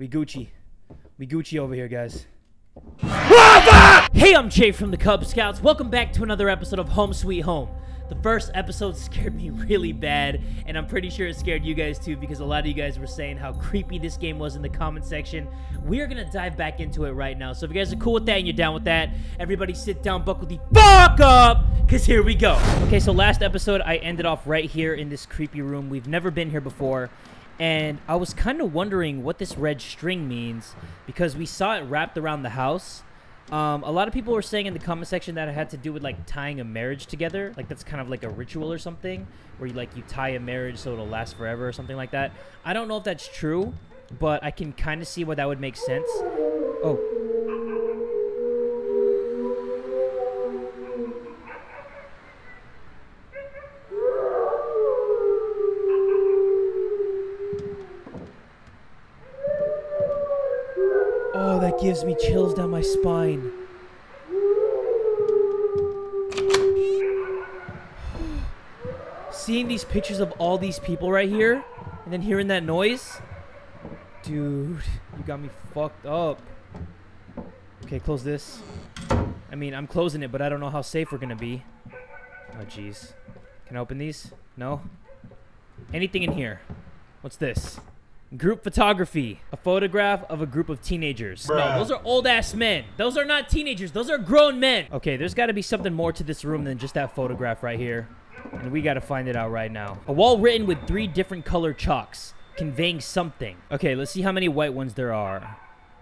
We Gucci. We Gucci over here, guys. Hey, I'm Jay from the Kubz Scouts. Welcome back to another episode of Home Sweet Home. The first episode scared me really bad, and I'm pretty sure it scared you guys too because a lot of you guys were saying how creepy this game was in the comment section. We are gonna dive back into it right now. So if you guys are cool with that and you're down with that, everybody sit down, buckle the fuck up, because here we go. Okay, so last episode I ended off right here in this creepy room. We've never been here before. And I was kind of wondering what this red string means because we saw it wrapped around the house. Um, a lot of people were saying in the comment section that it had to do with like tying a marriage together. Like that's kind of like a ritual or something where you like you tie a marriage so it'll last forever or something like that. I don't know if that's true, but I can kind of see why that would make sense. Oh, that gives me chills down my spine. Seeing these pictures of all these people right here, and then hearing that noise, dude, you got me fucked up. Okay, close this. I mean, I'm closing it, but I don't know how safe we're gonna be. Oh, jeez. Can I open these? No? Anything in here? What's this? Group photography. A photograph of a group of teenagers. No, those are old ass men. Those are not teenagers. Those are grown men. Okay, there's got to be something more to this room than just that photograph right here. And we got to find it out right now. A wall written with three different color chalks, conveying something. Okay, let's see how many white ones there are.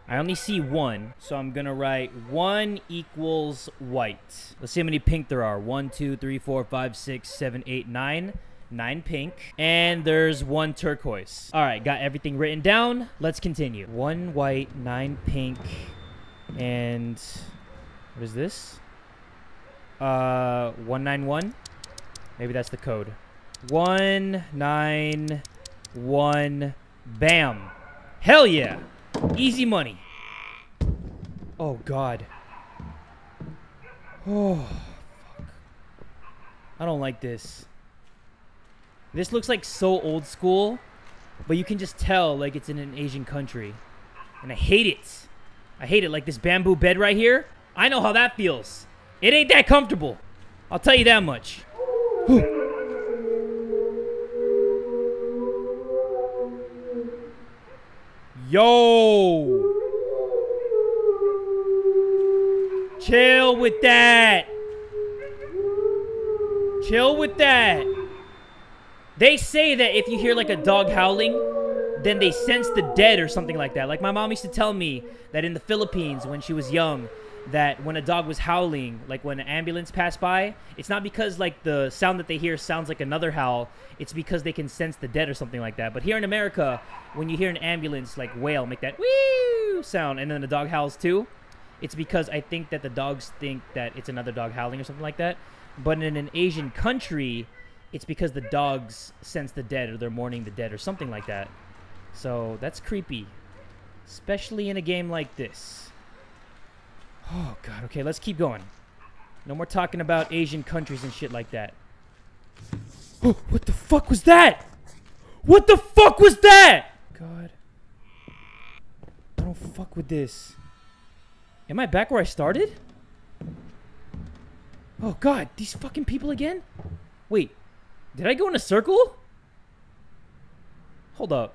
I only see one, so I'm gonna write one equals white. Let's see how many pink there are. One, two, three, four, five, six, seven, eight, nine. Nine pink. And there's one turquoise. All right, got everything written down. Let's continue. One white, nine pink, and what is this? Uh, 191? Maybe that's the code. 191. Bam. Hell yeah. Easy money. Oh, God. Oh, fuck. I don't like this. This looks like so old school, but you can just tell like it's in an Asian country. And I hate it. I hate it. Like this bamboo bed right here. I know how that feels. It ain't that comfortable. I'll tell you that much. Yo! Chill with that. Chill with that. They say that if you hear like a dog howling, then they sense the dead or something like that. Like my mom used to tell me that in the Philippines when she was young, that when a dog was howling, like when an ambulance passed by, it's not because like the sound that they hear sounds like another howl. It's because they can sense the dead or something like that. But here in America, when you hear an ambulance like wail, make that woo sound, and then the dog howls too, it's because I think that the dogs think that it's another dog howling or something like that. But in an Asian country, it's because the dogs sense the dead or they're mourning the dead or something like that. So that's creepy, especially in a game like this. Oh god, okay, let's keep going. No more talking about Asian countries and shit like that. Oh, what the fuck was that? What the fuck was that? God. I don't fuck with this. Am I back where I started? Oh god, these fucking people again? Wait, did I go in a circle? Hold up.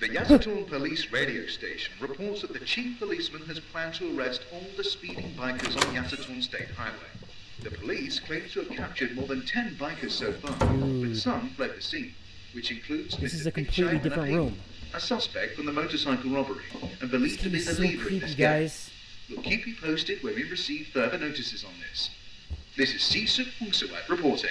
The Yatatun Police radio station reports that the chief policeman has planned to arrest all the speeding bikers on Yatatun State Highway. The police claim to have captured more than 10 bikers so far, but some fled the scene, which includes This Mr. is a completely different room. a suspect from the motorcycle robbery, and believed to be the so leader in creepy, this gang. guys. We'll keep you posted when we receive further notices on this. This is Sisu Pungsuat reporting.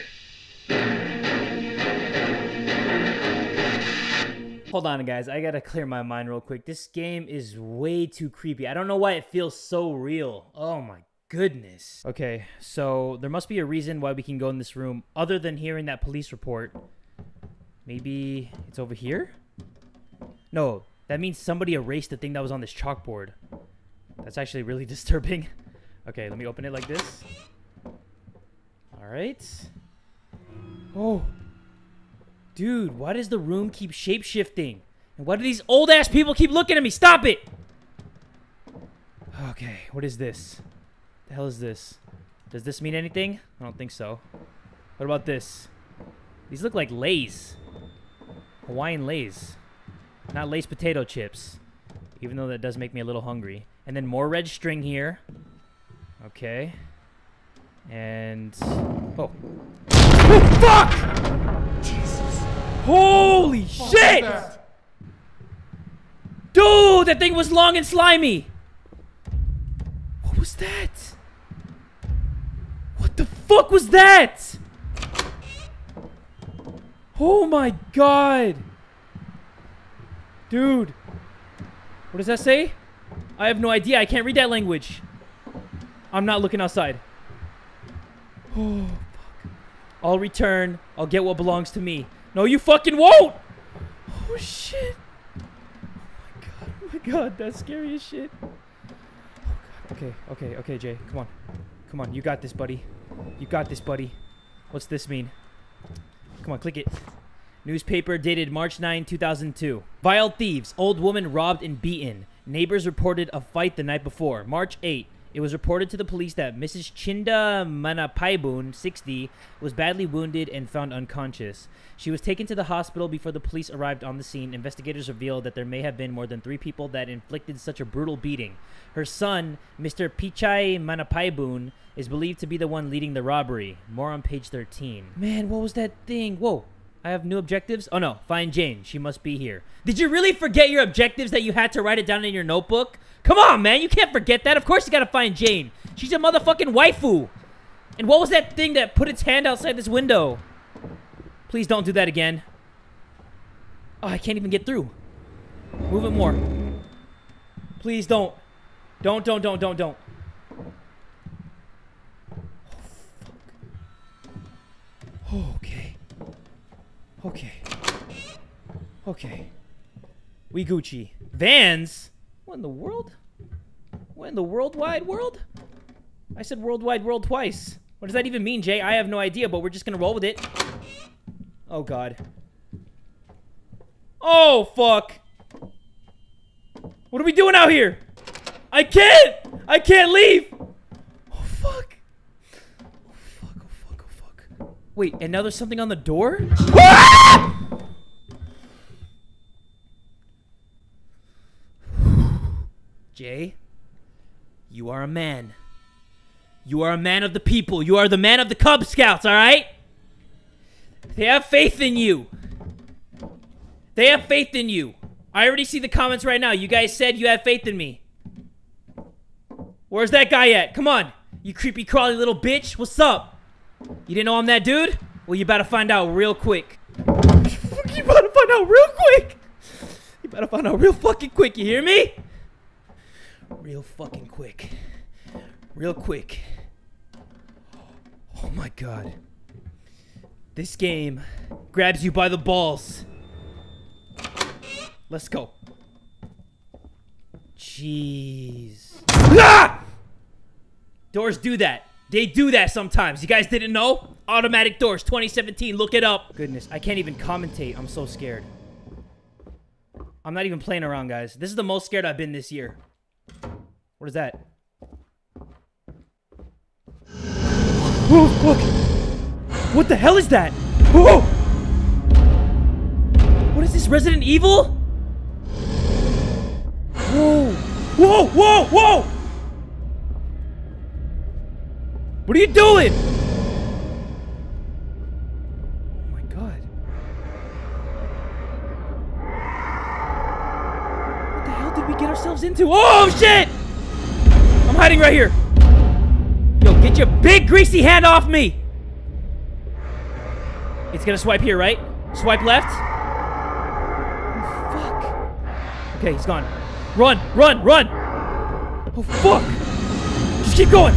Hold on, guys. I gotta clear my mind real quick. This game is way too creepy. I don't know why it feels so real. Oh my goodness. Okay, so there must be a reason why we can go in this room other than hearing that police report. Maybe it's over here? No, that means somebody erased the thing that was on this chalkboard. That's actually really disturbing. Okay, let me open it like this. All right. Oh. Dude, why does the room keep shape-shifting? And why do these old ass people keep looking at me? Stop it! Okay, what is this? The hell is this? Does this mean anything? I don't think so. What about this? These look like Lay's. Hawaiian Lay's. Not Lay's potato chips. Even though that does make me a little hungry. And then more red string here. Okay. And... Oh. Oh, fuck! Jesus. Holy Fuck shit! that. Dude, that thing was long and slimy. What was that? What the fuck was that? Oh my god. Dude. What does that say? I have no idea. I can't read that language. I'm not looking outside. Oh. I'll return. I'll get what belongs to me. No, you fucking won't! Oh, shit. Oh my god, Oh, my God. that's scary as shit. Oh god. Okay, okay, okay, Jay. Come on. Come on, you got this, buddy. You got this, buddy. What's this mean? Come on, click it. Newspaper dated March 9, 2002. Vile thieves. Old woman robbed and beaten. Neighbors reported a fight the night before. March 8. It was reported to the police that Mrs. Chinda Manapaibun, 60, was badly wounded and found unconscious. She was taken to the hospital before the police arrived on the scene. Investigators revealed that there may have been more than three people that inflicted such a brutal beating. Her son, Mr. Pichai Manapaibun, is believed to be the one leading the robbery. More on page 13. Man, what was that thing? Whoa. I have new objectives? Oh no, find Jane. She must be here. Did you really forget your objectives that you had to write it down in your notebook? Come on, man. You can't forget that. Of course you gotta find Jane. She's a motherfucking waifu. And what was that thing that put its hand outside this window? Please don't do that again. Oh, I can't even get through. Move it more. Please don't. Don't, don't, don't, don't, don't. Oh, okay. Oh, Okay. Okay. We Gucci. Vans? What in the world? What in the worldwide world? I said worldwide world twice. What does that even mean, Jay? I have no idea, but we're just gonna roll with it. Oh, God. Oh, fuck. What are we doing out here? I can't! I can't leave! Oh, fuck. Oh, fuck, oh, fuck, oh, fuck. Wait, and now there's something on the door? Jay, you are a man. You are a man of the people. You are the man of the Kubz Scouts, alright? They have faith in you. They have faith in you. I already see the comments right now. You guys said you have faith in me. Where's that guy at? Come on. You creepy crawly little bitch. What's up? You didn't know I'm that dude? Well, you better find out real quick. you better find out real quick. You better find out real fucking quick. You hear me? Real fucking quick. Real quick. Oh my god. This game grabs you by the balls. Let's go. Jeez. Ah! Doors do that. They do that sometimes. You guys didn't know? Automatic doors 2017. Look it up. Goodness, I can't even commentate. I'm so scared. I'm not even playing around, guys. This is the most scared I've been this year. What is that? Oh, fuck! What the hell is that? Oh! What is this, Resident Evil? Whoa! Whoa! Whoa! Whoa! What are you doing? Oh my god. What the hell did we get ourselves into? Oh shit! I'm hiding right here. Yo, get your big greasy hand off me! It's gonna swipe here, right? Swipe left. Oh, fuck. Okay, he's gone. Run, run, run! Oh, fuck! Just keep going!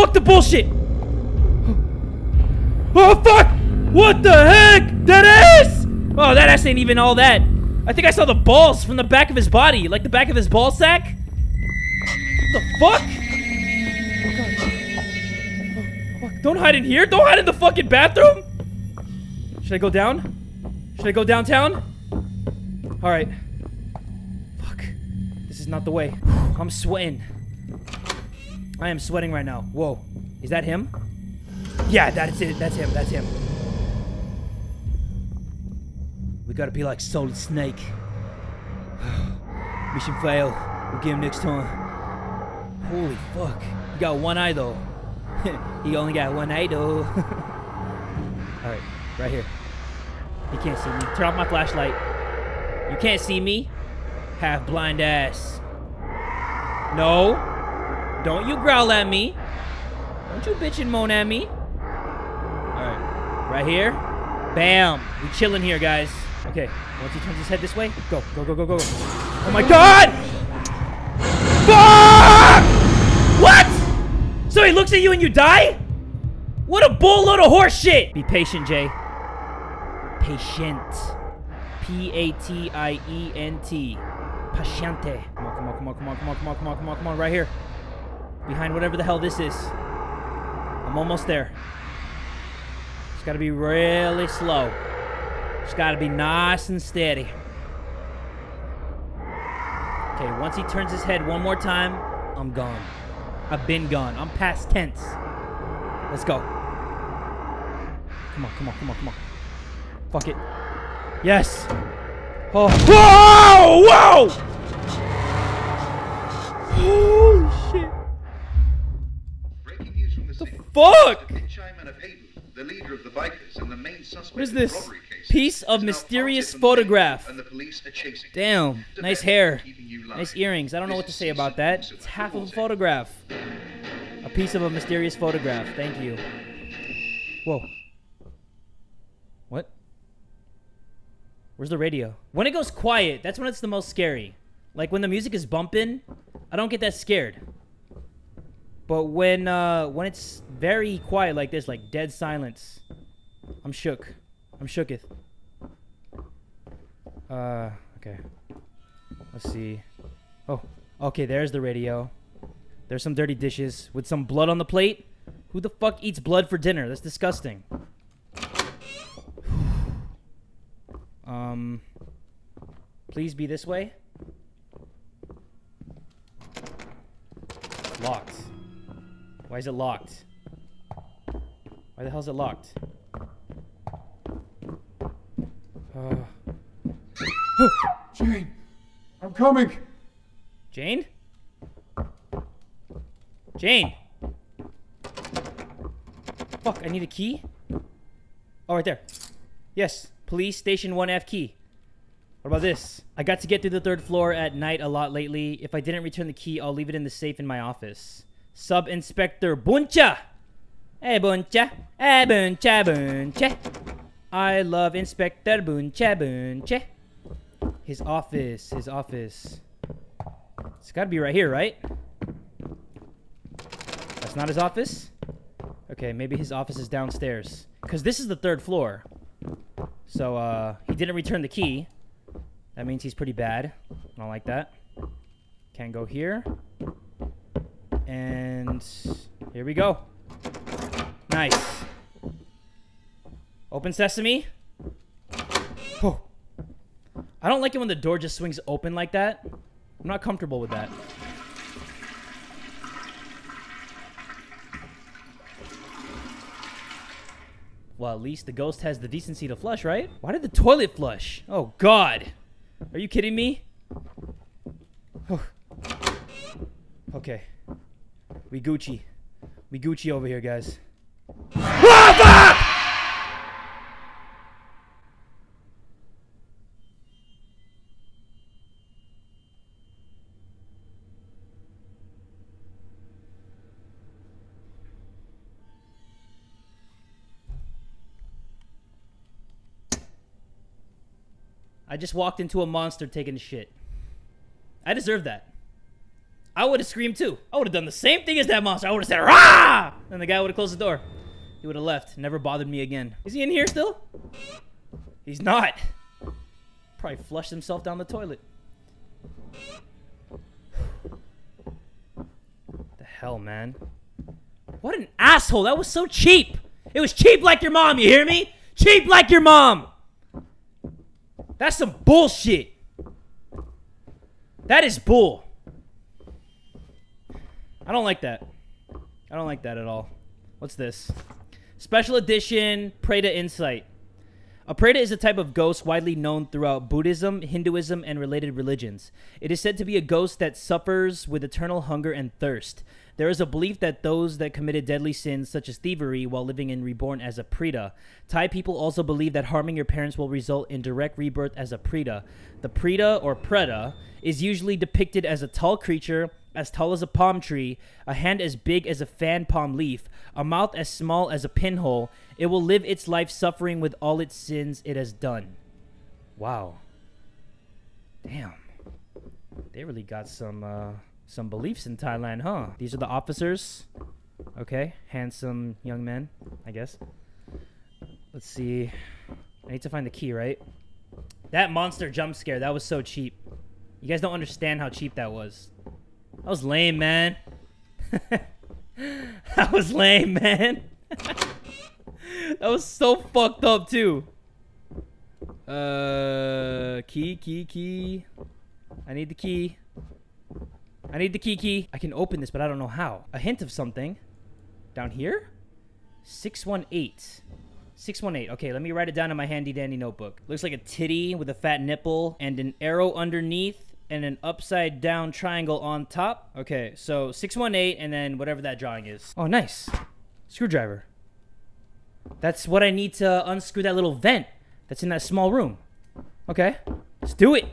Fuck the bullshit! Oh, fuck! What the heck? That ass! Oh, that ass ain't even all that. I think I saw the balls from the back of his body, like the back of his ball sack. What the fuck? Oh, God. Oh, fuck. Don't hide in here. Don't hide in the fucking bathroom. Should I go down? Should I go downtown? All right. Fuck. This is not the way. I'm sweating. I am sweating right now. Whoa. Is that him? Yeah, that's it. That's him. That's him. We gotta be like Solid Snake. Mission fail. We'll get him next time. Holy fuck. He got one eye though. he only got one eye though. Alright, right here. He can't see me. Turn off my flashlight. You can't see me. Half blind ass. No. Don't you growl at me. Don't you bitch and moan at me. Alright. Right here. Bam. We chilling here, guys. Okay. Once he turns his head this way, go. Go, go, go, go. Oh my god! Fuck! What? So he looks at you and you die? What a bullload of horse shit! Be patient, Jay. Patient. P-A-T-I-E-N-T. Patiente. Come on, come on, come on, come on, come on, come on, come on, come on, come on, right here. Behind whatever the hell this is. I'm almost there. Just gotta be really slow. Just gotta be nice and steady. Okay, once he turns his head one more time, I'm gone. I've been gone. I'm past tense. Let's go. Come on, come on, come on, come on. Fuck it. Yes. Oh. Whoa! Whoa! fuck? The hitchhiker of Haywood, the leader of the bikers and the main suspect What is this? robbery case, Piece of mysterious parted from the photograph. And the police are chasing. Damn. Nice hair. Nice earrings. I don't know what to say about that. It's half of a photograph. A piece of a mysterious photograph. Thank you. Whoa. What? Where's the radio? When it goes quiet, that's when it's the most scary. Like when the music is bumping, I don't get that scared. But when uh when it's very quiet like this, like dead silence, I'm shook. I'm shooketh. Uh, okay. Let's see. Oh, okay, there's the radio. There's some dirty dishes with some blood on the plate. Who the fuck eats blood for dinner? That's disgusting. um, please be this way. Locked. Why is it locked? Why the hell is it locked? Uh, Jane, I'm coming. Jane? Jane! Fuck, I need a key? Oh, right there. Yes, police station 1F key. What about this? I got to get to the third floor at night a lot lately. If I didn't return the key, I'll leave it in the safe in my office. Sub Inspector Buncha! Hey, Buncha! Hey, Buncha, Buncha! I love Inspector Buncha, Buncha! His office, his office. It's gotta be right here, right? That's not his office? Okay, maybe his office is downstairs. Because this is the third floor. So, uh, he didn't return the key. That means he's pretty bad. I don't like that. Can't go here. And here we go. Nice. Open sesame. Oh. I don't like it when the door just swings open like that. I'm not comfortable with that. Well, at least the ghost has the decency to flush, right? Why did the toilet flush? Oh, God. Are you kidding me? okay. We Gucci. We Gucci over here, guys. I just walked into a monster taking a shit. I deserve that. I would have screamed too. I would have done the same thing as that monster. I would have said, Rah! And the guy would have closed the door. He would have left. Never bothered me again. Is he in here still? He's not. Probably flushed himself down the toilet. the hell, man? What an asshole. That was so cheap. It was cheap like your mom, you hear me? Cheap like your mom. That's some bullshit. That is bull. I don't like that. I don't like that at all. What's this? Special edition Preta Insight. A Preta is a type of ghost widely known throughout Buddhism, Hinduism, and related religions. It is said to be a ghost that suffers with eternal hunger and thirst. There is a belief that those that committed deadly sins, such as thievery, while living in reborn as a Preta. Thai people also believe that harming your parents will result in direct rebirth as a Preta. The Preta, or Preta, is usually depicted as a tall creature as tall as a palm tree, a hand as big as a fan palm leaf, a mouth as small as a pinhole. It will live its life suffering with all its sins it has done. Wow. Damn. They really got some uh, some beliefs in Thailand, huh? These are the officers. Okay, handsome young men, I guess. Let's see. I need to find the key, right? That monster jump scare, that was so cheap. You guys don't understand how cheap that was. That was lame, man. that was lame, man. that was so fucked up, too. Uh, key, key, key. I need the key. I need the key, key. I can open this, but I don't know how. A hint of something. Down here? 618. 618. Okay, let me write it down in my handy dandy notebook. Looks like a titty with a fat nipple and an arrow underneath and an upside down triangle on top. Okay, so 618 and then whatever that drawing is. Oh, nice. Screwdriver. That's what I need to unscrew that little vent that's in that small room. Okay, let's do it.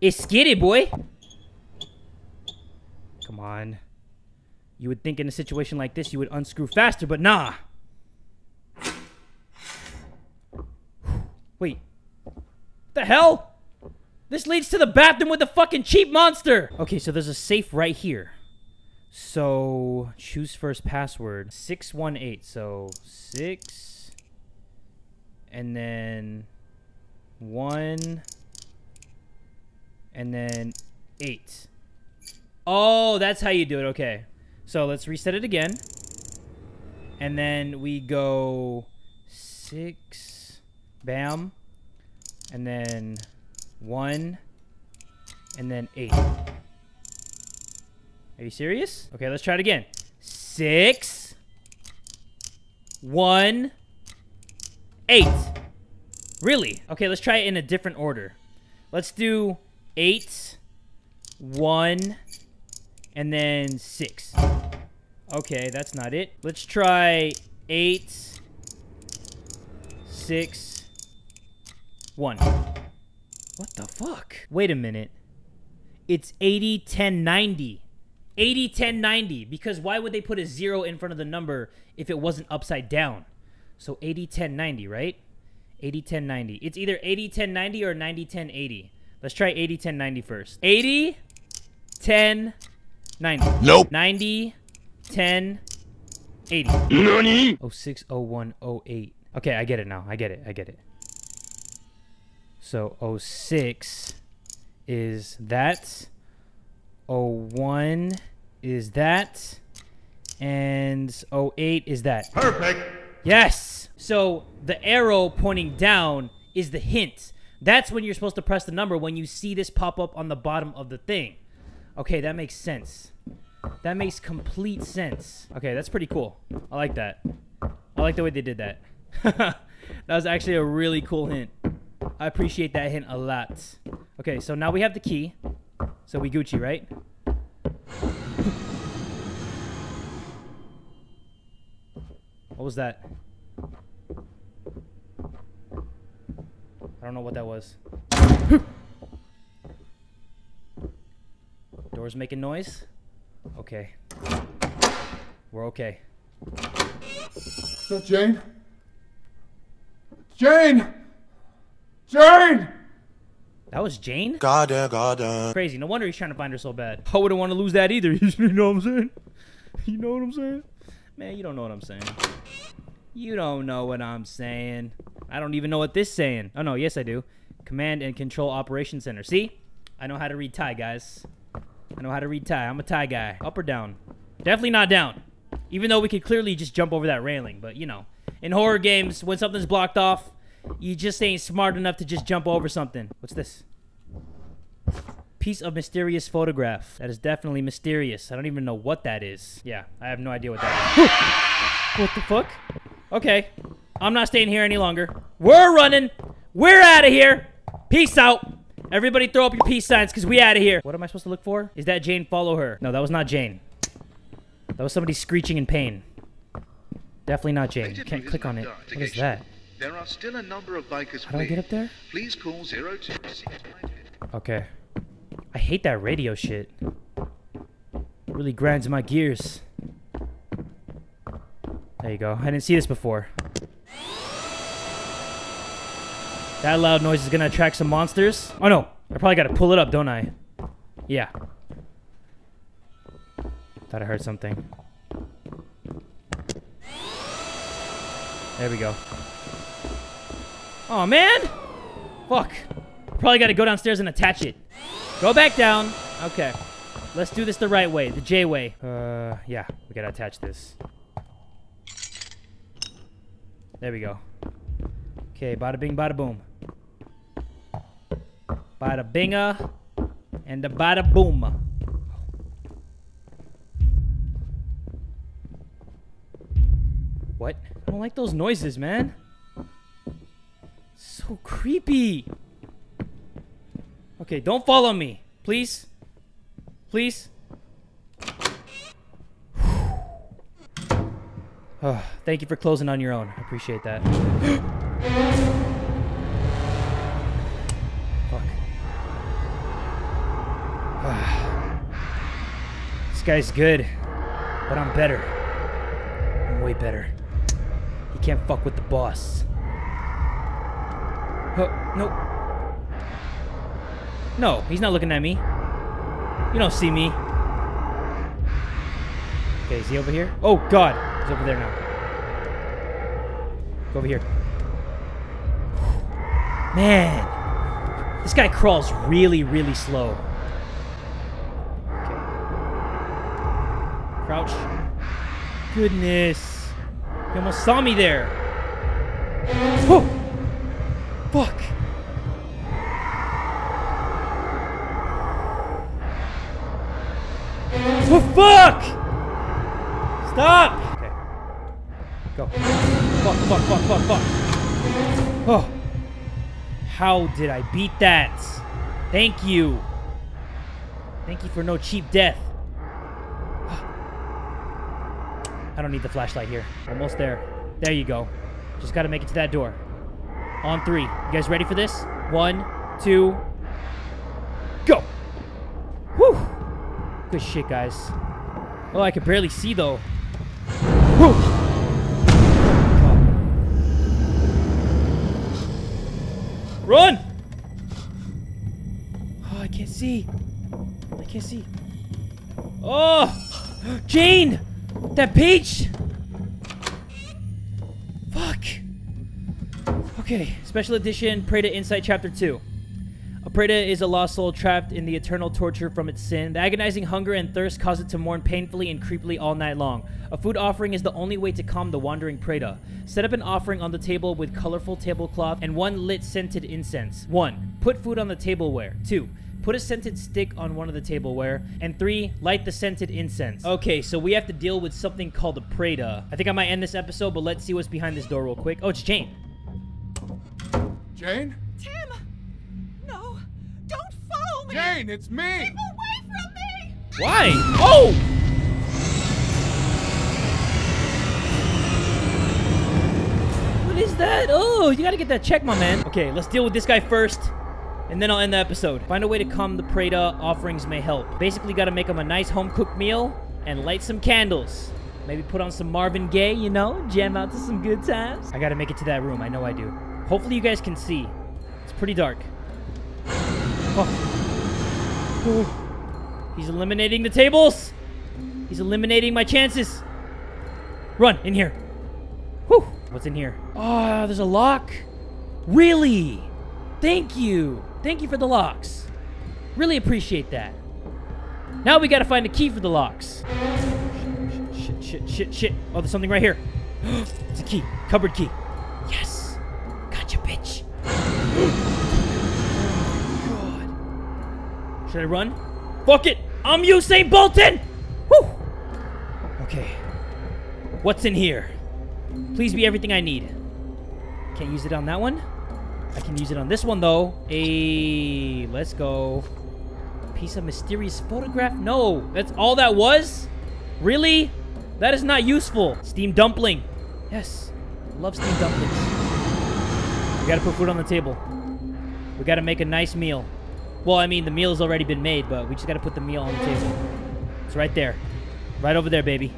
It's skitty, boy. Come on. You would think in a situation like this you would unscrew faster, but nah. Wait. What the hell? This leads to the bathroom with the fucking cheap monster. Okay, so there's a safe right here. So choose first password. 618. So 6 and then 1 and then 8. Oh, that's how you do it. Okay. So let's reset it again. And then we go 6 bam and then one, and then eight. Are you serious? Okay, let's try it again. Six, one, eight. Really? Okay, let's try it in a different order. Let's do eight, one, and then six. Okay, that's not it. Let's try eight, six, one. What the fuck? Wait a minute. It's 80, 10, 90. 80, 10, 90. Because why would they put a zero in front of the number if it wasn't upside down? So 80, 10, 90, right? 80, 10, 90. It's either 80, 10, 90 or 90, 10, 80. Let's try 80, 10, 90 first. 80, 10, 90. Nope. 90, 10, 80. Nani? 06, 01, 08. Okay, I get it now. I get it. I get it. So 06 is that. 01 is that. And 08 is that. Perfect. Yes! So the arrow pointing down is the hint. That's when you're supposed to press the number when you see this pop up on the bottom of the thing. Okay, that makes sense. That makes complete sense. Okay, that's pretty cool. I like that. I like the way they did that. that was actually a really cool hint. I appreciate that hint a lot. Okay, so now we have the key. So we Gucci, right? what was that? I don't know what that was. Doors making noise? Okay. We're okay. Is that Jane? Jane! Jane! That was Jane? Gotta, gotta. Crazy. No wonder he's trying to find her so bad. I wouldn't want to lose that either. you know what I'm saying? You know what I'm saying? Man, you don't know what I'm saying. You don't know what I'm saying. I don't even know what this saying. Oh no, yes I do. Command and Control Operations Center. See? I know how to read Thai, guys. I know how to read Thai. I'm a Thai guy. Up or down? Definitely not down. Even though we could clearly just jump over that railing, but you know. In horror games, when something's blocked off, you just ain't smart enough to just jump over something. What's this? piece of mysterious photograph. That is definitely mysterious. I don't even know what that is. Yeah, I have no idea what that is. what the fuck? Okay. I'm not staying here any longer. We're running. We're out of here. Peace out. Everybody throw up your peace signs because we out of here. What am I supposed to look for? Is that Jane? Follow her. No, that was not Jane. That was somebody screeching in pain. Definitely not Jane. Can't click on it. What is that? There are still a number of bikers How do I get up there? Please call 02 Okay. I hate that radio shit. Really grinds my gears. There you go. I didn't see this before. That loud noise is gonna attract some monsters. Oh no, I probably gotta pull it up, don't I? Yeah. Thought I heard something. There we go. Oh man! Fuck. Probably gotta go downstairs and attach it. Go back down. Okay. Let's do this the right way, the J way. Uh, yeah, we gotta attach this. There we go. Okay, bada bing, bada boom. Bada binga and the bada boom. What? I don't like those noises, man. So creepy. Okay, don't follow me. Please. Please. Oh, thank you for closing on your own. I appreciate that. Fuck. this guy's good, but I'm better. I'm way better. He can't fuck with the boss. Oh, nope. No, he's not looking at me. You don't see me. Okay, is he over here? Oh, God. He's over there now. Go over here. Man. This guy crawls really, really slow. Okay. Crouch. Goodness. He almost saw me there. Oh! How did I beat that? Thank you. Thank you for no cheap death. I don't need the flashlight here. Almost there. There you go. Just gotta make it to that door. On three. You guys ready for this? One, two, go! Whew! Good shit, guys. Oh, I can barely see though. Whew! Run! Oh, I can't see. I can't see. Oh! Jane! That peach! Fuck. Okay, special edition Preta Insight Chapter 2. A Preta is a lost soul trapped in the eternal torture from its sin. The agonizing hunger and thirst cause it to mourn painfully and creepily all night long. A food offering is the only way to calm the wandering Preta. Set up an offering on the table with colorful tablecloth and one lit scented incense. 1. Put food on the tableware. 2. Put a scented stick on one of the tableware. And 3. Light the scented incense. Okay, so we have to deal with something called a Preta. I think I might end this episode, but let's see what's behind this door real quick. Oh, it's Jane. Jane? Tim! No! Don't follow me! Jane, it's me! Keep away from me! Why? Oh! What is that? Oh, you gotta get that check, my man. Okay, let's deal with this guy first, and then I'll end the episode. Find a way to calm the Preta. Offerings may help. Basically, gotta make him a nice home-cooked meal and light some candles. Maybe put on some Marvin Gaye, you know? Jam out to some good times. I gotta make it to that room. I know I do. Hopefully you guys can see. It's pretty dark. Oh. He's eliminating the tables. He's eliminating my chances. Run in here. What's in here? Oh, there's a lock. Really? Thank you. Thank you for the locks. Really appreciate that. Now we gotta find a key for the locks. Shit, shit, shit, shit. Oh, there's something right here. it's a key. Cupboard key. Yes. Gotcha, bitch. God. Should I run? Fuck it! I'm Usain Bolton! Whew! Okay. What's in here? Please be everything I need. Can't use it on that one. I can use it on this one, though. A let's go. Piece of mysterious photograph? No, that's all that was? Really? That is not useful. Steam dumpling. Yes. Love steam dumplings. We gotta put food on the table. We gotta make a nice meal. Well, I mean, the meal's already been made, but we just gotta put the meal on the table. It's right there. Right over there, baby.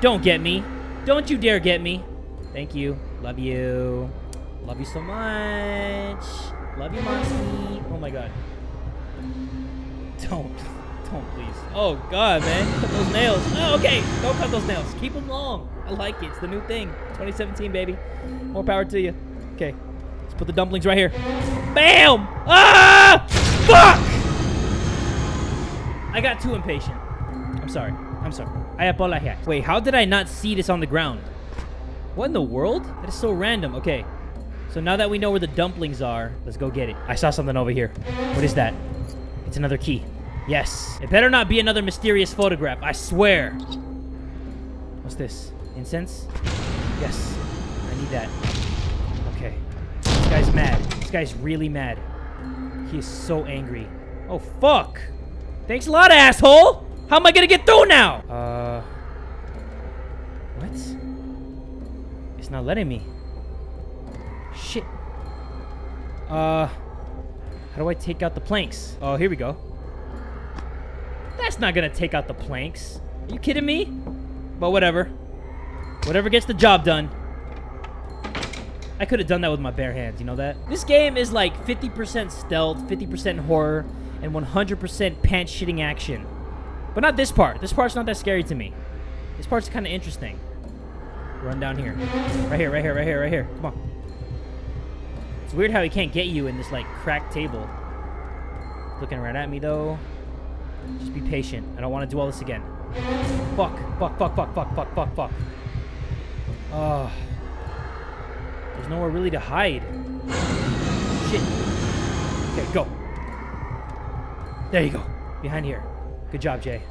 Don't get me. Don't you dare get me. Thank you. Love you. Love you so much. Love you, Monty. Oh my god. Don't. Don't, please. Oh god, man. Cut those nails. Oh, okay. Don't cut those nails. Keep them long. I like it. It's the new thing. 2017, baby. More power to you. Okay. Let's put the dumplings right here. Bam! Ah! Fuck! I got too impatient. I'm sorry. I'm sorry. I. Wait, how did I not see this on the ground? What in the world? That is so random. Okay. So now that we know where the dumplings are, let's go get it. I saw something over here. What is that? It's another key. Yes. It better not be another mysterious photograph. I swear. What's this? Incense? Yes. I need that. Okay. This guy's mad. This guy's really mad. He is so angry. Oh, fuck. Thanks a lot, asshole. How am I gonna get through now? Uh. It's not letting me. Shit. Uh. How do I take out the planks? Oh, here we go. That's not gonna take out the planks. Are you kidding me? But whatever. Whatever gets the job done. I could have done that with my bare hands, you know that? This game is like 50% stealth, 50% horror, and 100% pants shitting action. But not this part. This part's not that scary to me. This part's kind of interesting. Run down here. Right here, right here, right here, right here. Come on. It's weird how he can't get you in this, like, cracked table. Looking right at me, though. Just be patient. I don't want to do all this again. Fuck. Fuck, fuck, fuck, fuck, fuck, fuck, fuck. Oh. There's nowhere really to hide. Shit. Okay, go. There you go. Behind here. Good job, Jay.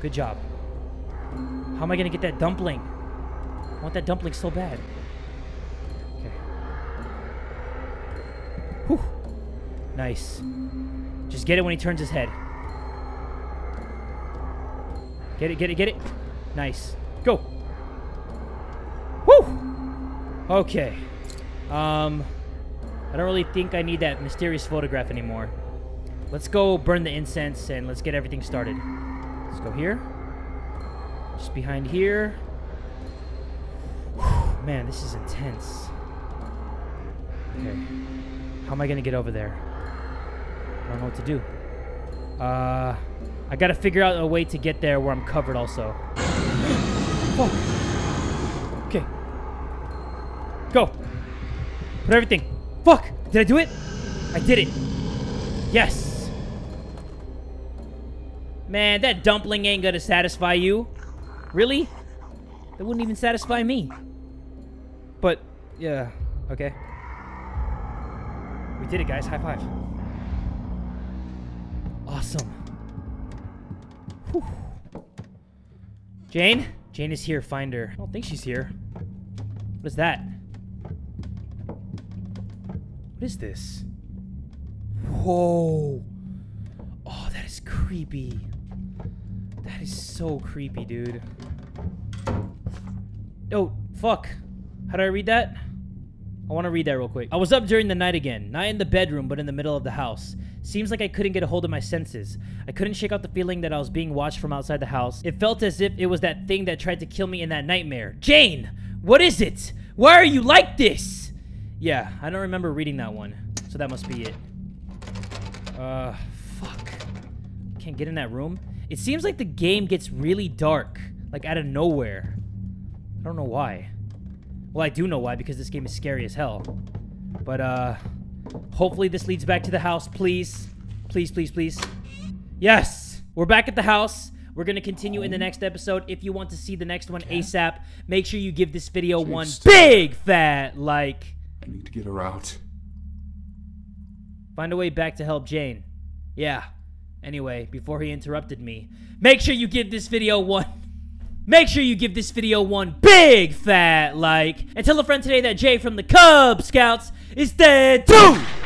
Good job. How am I going to get that dumpling? I want that dumpling so bad. Okay. Whew. Nice. Just get it when he turns his head. Get it, get it, get it. Nice. Go. Woo! Okay. Um, I don't really think I need that mysterious photograph anymore. Let's go burn the incense and let's get everything started. Let's go here. Just behind here. Man, this is intense. Okay. How am I going to get over there? I don't know what to do. Uh, I got to figure out a way to get there where I'm covered also. Okay. Go. Put everything. Fuck. Did I do it? I did it. Yes. Man, that dumpling ain't gonna satisfy you. Really? That wouldn't even satisfy me. But, yeah, okay. We did it, guys. High five. Awesome. Whew. Jane? Jane is here. Find her. I don't think she's here. What is that? What is this? Whoa. Oh, that is creepy. That is so creepy, dude. Oh, fuck. How do I read that? I want to read that real quick. I was up during the night again, not in the bedroom, but in the middle of the house. Seems like I couldn't get a hold of my senses. I couldn't shake out the feeling that I was being watched from outside the house. It felt as if it was that thing that tried to kill me in that nightmare. Jane! What is it? Why are you like this? Yeah, I don't remember reading that one, so that must be it. Uh, fuck. Can't get in that room. It seems like the game gets really dark, like out of nowhere. I don't know why. Well, I do know why, because this game is scary as hell. But, uh, hopefully this leads back to the house, please. Please, please, please. Yes! We're back at the house. We're going to continue in the next episode. If you want to see the next one ASAP, make sure you give this video one stop. big fat like. I need to get her out. Find a way back to help Jane. Yeah. Anyway, before he interrupted me, make sure you give this video one. Make sure you give this video one big fat like. And tell a friend today that Jay from the Kubz Scouts is dead too!